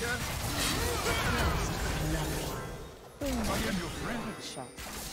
Rebecca. I am your friend. Shot.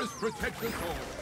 Forest protects all.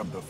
From the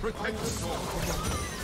The forest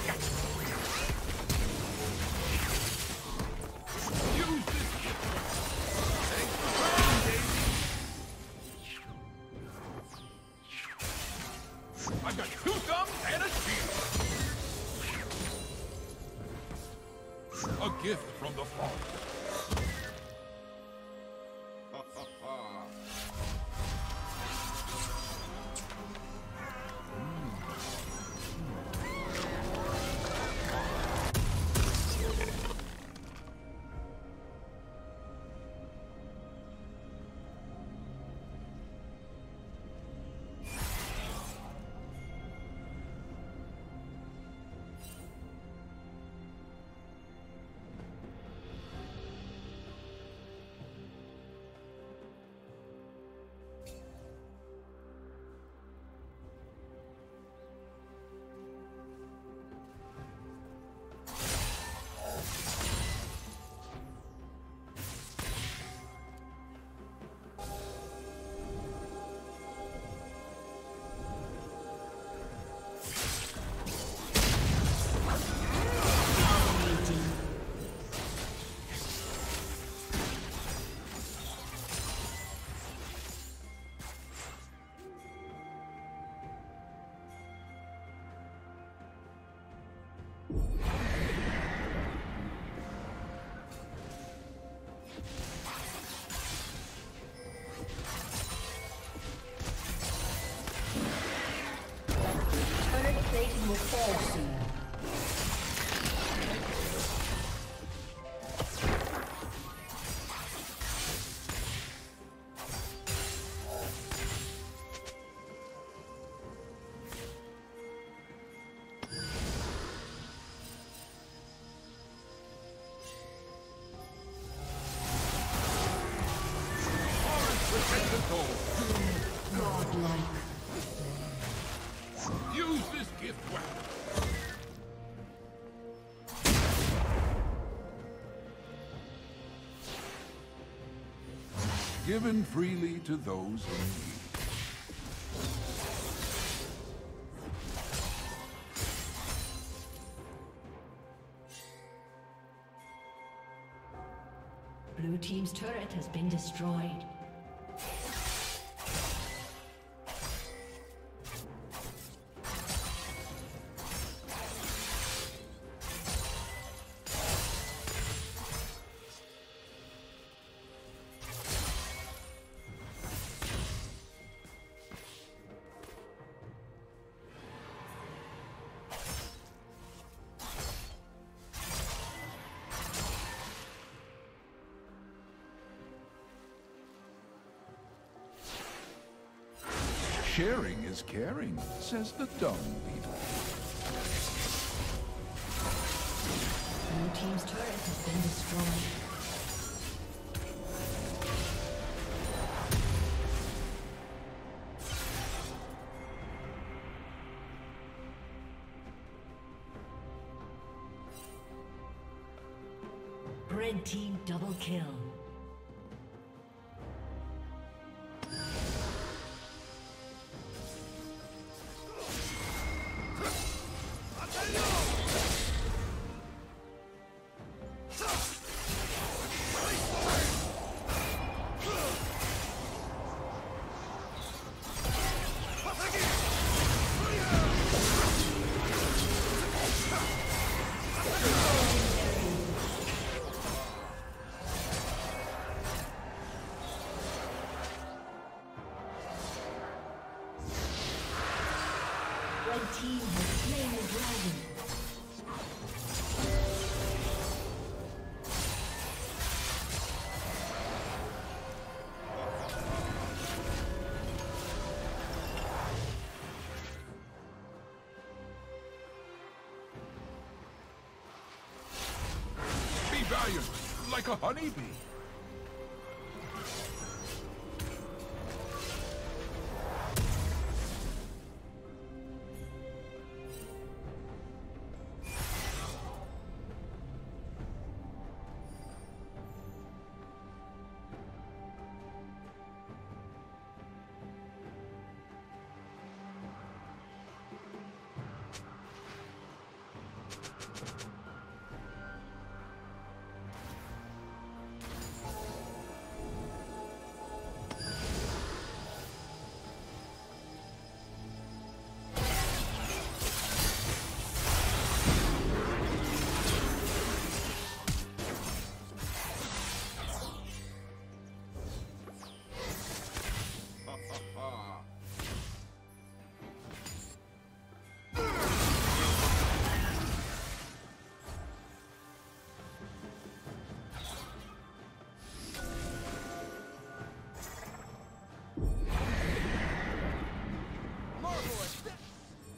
Use this gift well. Given freely to those in need. Blue Team's turret has been destroyed. Sharing is caring, says the dung beetle. Team's turret has been destroyed. Red Team double kill. Like a honeybee.